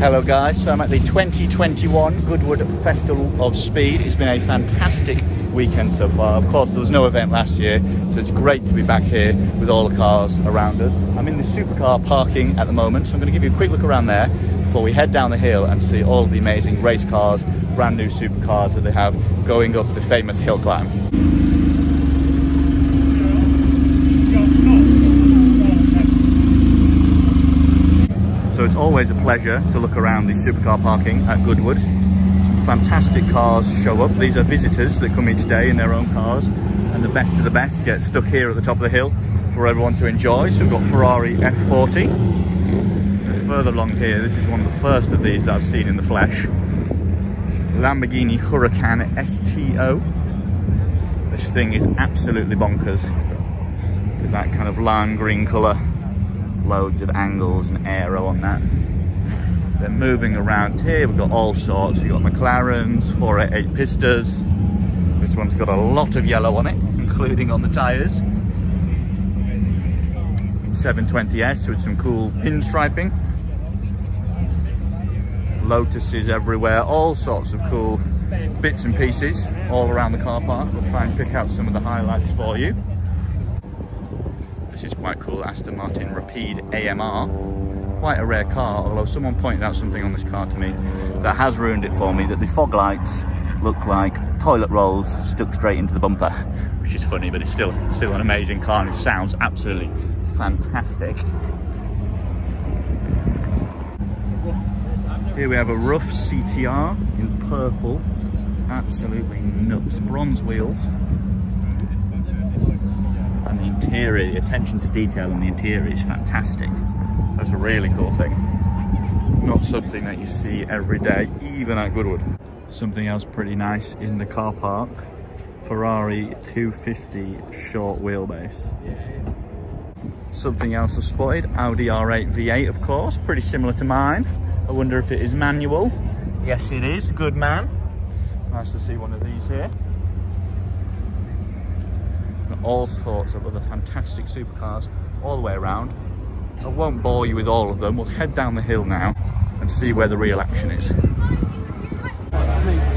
Hello guys, so I'm at the 2021 Goodwood Festival of Speed. It's been a fantastic weekend so far. Of course, there was no event last year, so it's great to be back here with all the cars around us. I'm in the supercar parking at the moment, so I'm going to give you a quick look around there before we head down the hill and see all the amazing race cars, brand new supercars that they have going up the famous hill climb. So it's always a pleasure to look around the supercar parking at Goodwood. Fantastic cars show up. These are visitors that come each day in their own cars and the best of the best get stuck here at the top of the hill for everyone to enjoy. So we've got Ferrari F40. And further along here, this is one of the first of these that I've seen in the flesh. Lamborghini Huracan STO. This thing is absolutely bonkers. With that kind of lime green colour loads of angles and aero on that. Then moving around here, we've got all sorts. You've got McLarens, 488 Pistas. This one's got a lot of yellow on it, including on the tyres. 720S with some cool pinstriping. Lotuses everywhere, all sorts of cool bits and pieces all around the car park. We'll try and pick out some of the highlights for you. This is quite cool, Aston Martin Rapide AMR. Quite a rare car, although someone pointed out something on this car to me that has ruined it for me, that the fog lights look like toilet rolls stuck straight into the bumper, which is funny, but it's still, still an amazing car and it sounds absolutely fantastic. Here we have a RUF CTR in purple, absolutely nuts, bronze wheels interior, attention to detail on the interior is fantastic. That's a really cool thing. Not something that you see every day, even at Goodwood. Something else pretty nice in the car park. Ferrari 250 short wheelbase. Something else I've spotted, Audi R8 V8 of course, pretty similar to mine. I wonder if it is manual. Yes it is, good man. Nice to see one of these here all sorts of other fantastic supercars all the way around. I won't bore you with all of them. We'll head down the hill now and see where the real action is.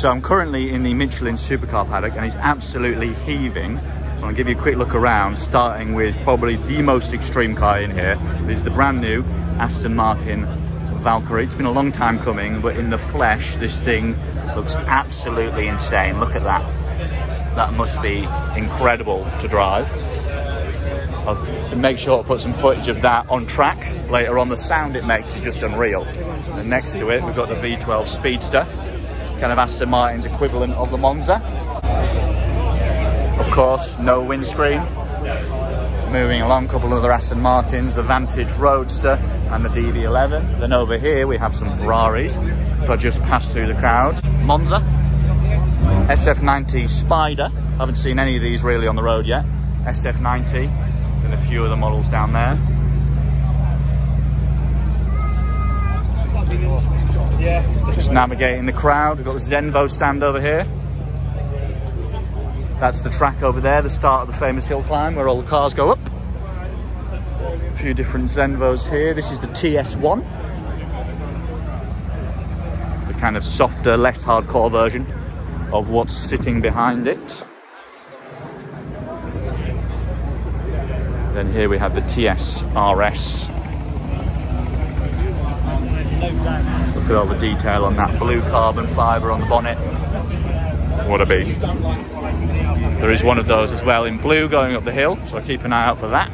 So I'm currently in the Michelin supercar paddock and it's absolutely heaving. I'll give you a quick look around, starting with probably the most extreme car in here. Is the brand new Aston Martin Valkyrie. It's been a long time coming, but in the flesh, this thing looks absolutely insane. Look at that that must be incredible to drive. I'll make sure to put some footage of that on track later on. The sound it makes is just unreal. And next to it, we've got the V12 Speedster, kind of Aston Martin's equivalent of the Monza. Of course, no windscreen. Moving along, a couple of other Aston Martins, the Vantage Roadster and the DB11. Then over here, we have some Ferraris. If I just pass through the crowd. Monza, SF90 Spider. I Haven't seen any of these really on the road yet. SF90 and a few of the models down there. Just navigating the crowd. We've got the Zenvo stand over here. That's the track over there, the start of the famous hill climb where all the cars go up. A few different Zenvos here. This is the TS1. The kind of softer, less hardcore version of what's sitting behind it. Then here we have the TS RS. Look at all the detail on that blue carbon fibre on the bonnet. What a beast. There is one of those as well in blue going up the hill, so keep an eye out for that.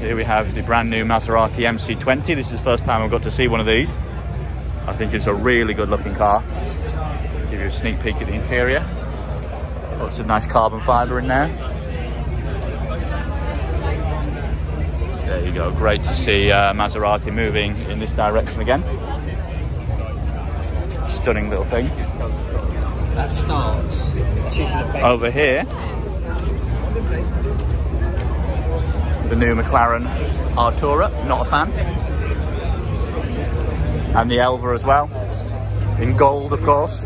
Here we have the brand new Maserati MC20. This is the first time I've got to see one of these. I think it's a really good looking car. You a sneak peek at the interior. Lots of nice carbon fibre in there. There you go, great to see uh, Maserati moving in this direction again. Stunning little thing. That starts. Over here, the new McLaren Artura, not a fan. And the Elva as well, in gold of course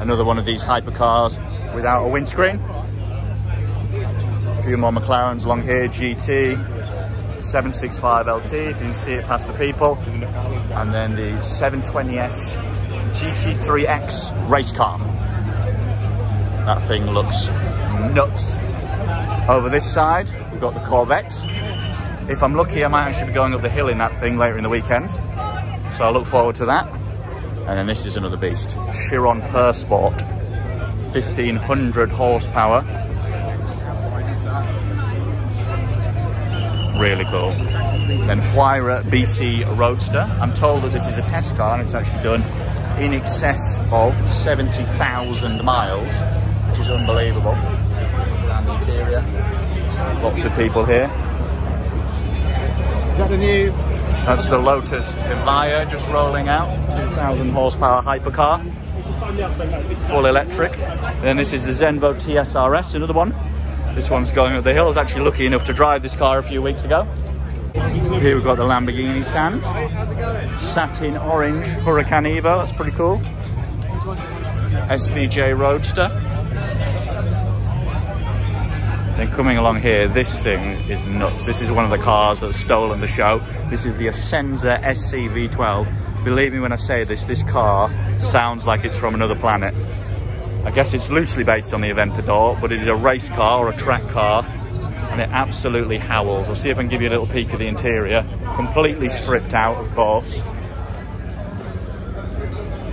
another one of these hypercars without a windscreen. A few more McLarens along here, GT, 765 LT, if you can see it past the people. And then the 720S GT3X race car. That thing looks nuts. Over this side, we've got the Corvette. If I'm lucky, I might actually be going up the hill in that thing later in the weekend. So I look forward to that. And then this is another beast. Chiron Pur Sport. 1500 horsepower. Really cool. Then Huayra BC Roadster. I'm told that this is a test car and it's actually done in excess of 70,000 miles, which is unbelievable. And interior, lots of people here. Is that the new? That's the Lotus Evija just rolling out, 2,000 horsepower hypercar, full electric. Then this is the Zenvo TSRS, another one. This one's going up the hill. I was actually lucky enough to drive this car a few weeks ago. Here we've got the Lamborghini stand. Satin orange Huracan Evo, that's pretty cool. SVJ Roadster. Then coming along here, this thing is nuts. This is one of the cars that's stolen the show. This is the Essenza SCV12. Believe me when I say this, this car sounds like it's from another planet. I guess it's loosely based on the Aventador, but it is a race car or a track car, and it absolutely howls. I'll see if I can give you a little peek of the interior. Completely stripped out, of course. You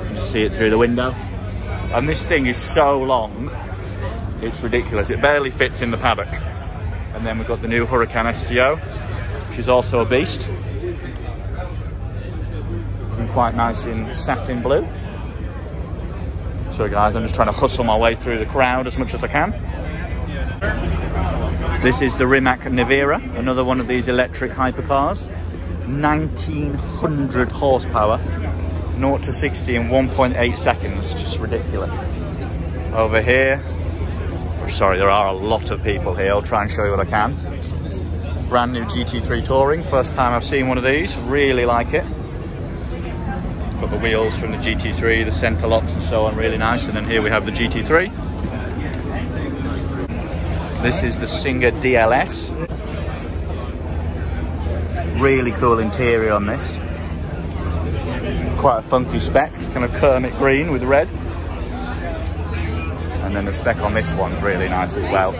can just see it through the window. And this thing is so long, it's ridiculous. It barely fits in the paddock. And then we've got the new Huracan STO, which is also a beast. And quite nice in satin blue. So guys, I'm just trying to hustle my way through the crowd as much as I can. This is the Rimac Nevera, another one of these electric hypercars. 1900 horsepower, 0 to 60 in 1.8 seconds, just ridiculous. Over here, oh, sorry, there are a lot of people here. I'll try and show you what I can. Brand new GT3 Touring, first time I've seen one of these, really like it. Got the wheels from the GT3, the centre locks and so on, really nice. And then here we have the GT3. This is the Singer DLS. Really cool interior on this. Quite a funky spec, kind of Kermit green with red. And then the spec on this one's really nice as well.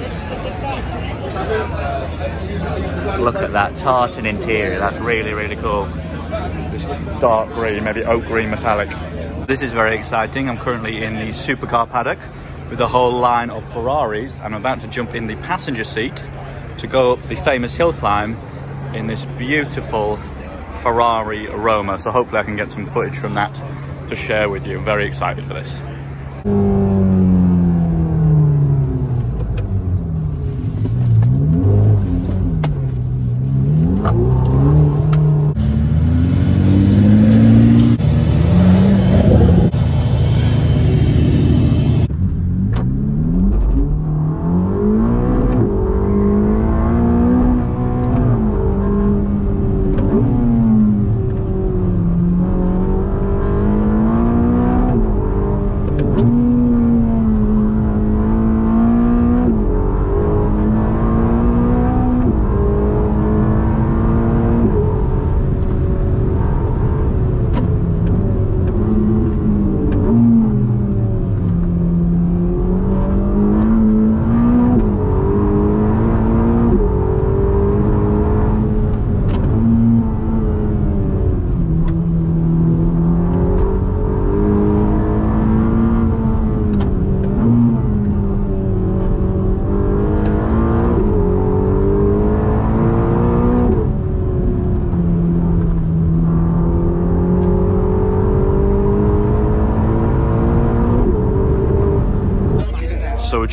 Look at that tartan interior, that's really, really cool this dark green, maybe oak green metallic. This is very exciting. I'm currently in the supercar paddock with a whole line of Ferraris. I'm about to jump in the passenger seat to go up the famous hill climb in this beautiful Ferrari Roma. So hopefully I can get some footage from that to share with you. I'm very excited for this.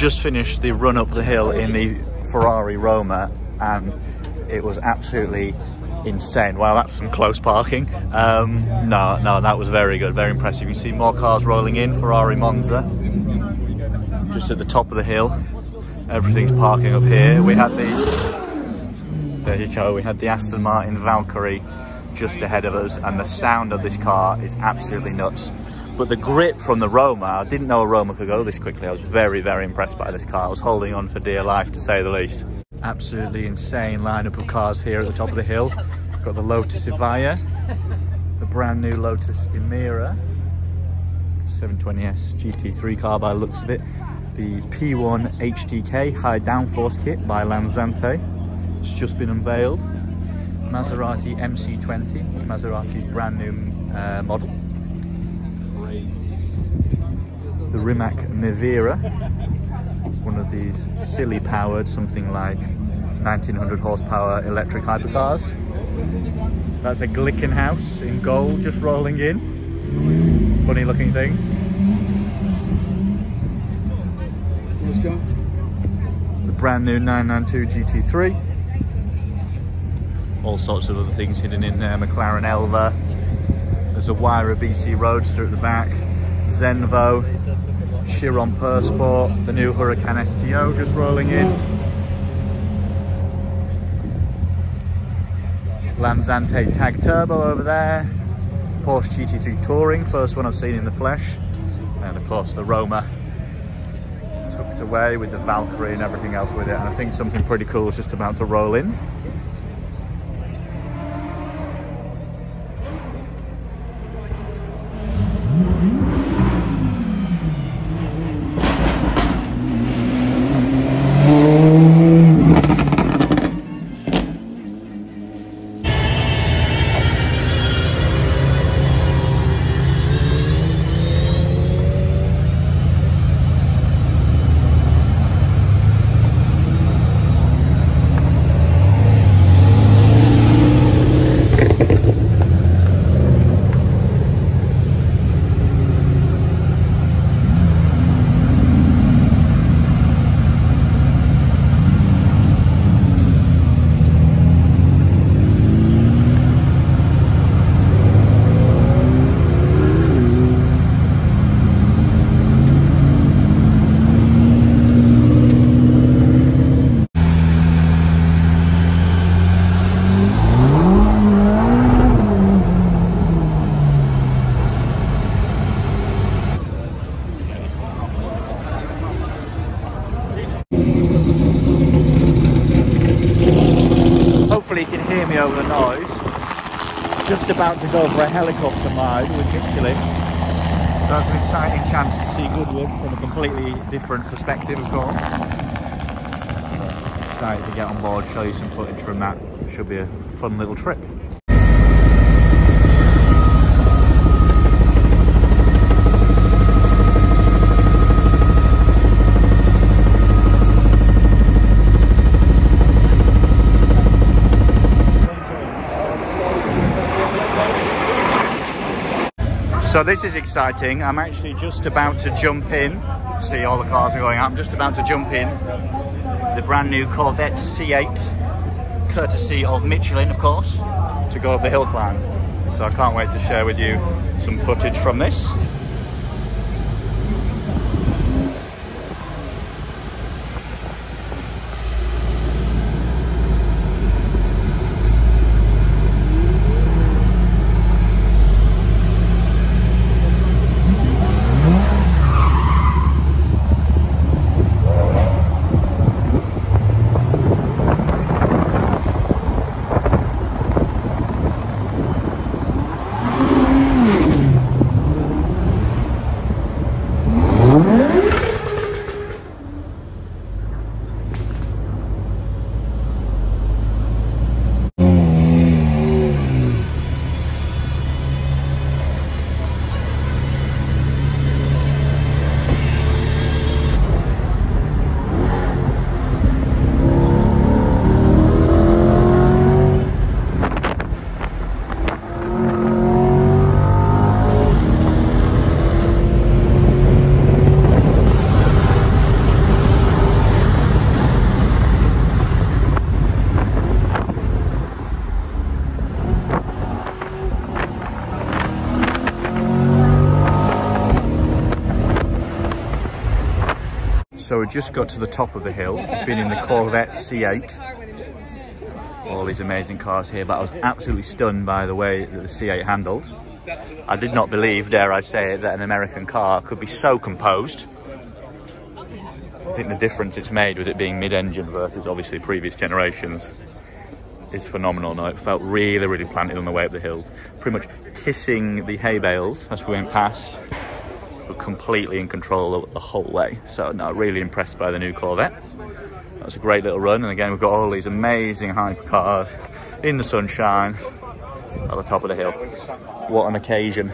Just finished the run up the hill in the Ferrari Roma and it was absolutely insane. Wow, that's some close parking. Um, no, no, that was very good, very impressive. You see more cars rolling in, Ferrari Monza, just at the top of the hill. Everything's parking up here. We had the, there you go, we had the Aston Martin Valkyrie just ahead of us and the sound of this car is absolutely nuts. But the grip from the Roma, I didn't know a Roma could go this quickly. I was very, very impressed by this car. I was holding on for dear life, to say the least. Absolutely insane lineup of cars here at the top of the hill. We've got the Lotus Evija, the brand new Lotus Emira, 720S GT3 car by the looks of it, the P1 HDK high downforce kit by Lanzante. It's just been unveiled. Maserati MC20, Maserati's brand new uh, model. The Rimac Nevera, one of these silly powered, something like 1900 horsepower electric hypercars. That's a Glickenhaus in gold just rolling in. Funny looking thing. Let's go. The brand new 992 GT3. All sorts of other things hidden in there. McLaren Elva. There's a Huayra BC Roadster at the back. Zenvo. Chiron Pur Sport. The new Huracan STO just rolling in. Lanzante Tag Turbo over there. Porsche GT3 Touring, first one I've seen in the flesh. And of course the Roma tucked away with the Valkyrie and everything else with it. And I think something pretty cool is just about to roll in. About to go for a helicopter ride with Michelin. So that's an exciting chance to see Goodwood from a completely different perspective, of course. Excited to get on board, show you some footage from that. Should be a fun little trip. So this is exciting. I'm actually just about to jump in. See all the cars are going. I'm just about to jump in. The brand new Corvette C8, courtesy of Michelin, of course, to go up the hill climb. So I can't wait to share with you some footage from this. Just got to the top of the hill, been in the Corvette C8. All these amazing cars here, but I was absolutely stunned by the way that the C8 handled. I did not believe, dare I say it, that an American car could be so composed. I think the difference it's made with it being mid-engine versus obviously previous generations is phenomenal now. It felt really, really planted on the way up the hills. Pretty much kissing the hay bales as we went past, completely in control the whole way. So no, really impressed by the new Corvette. That was a great little run. And again, we've got all these amazing hypercars in the sunshine at the top of the hill. What an occasion.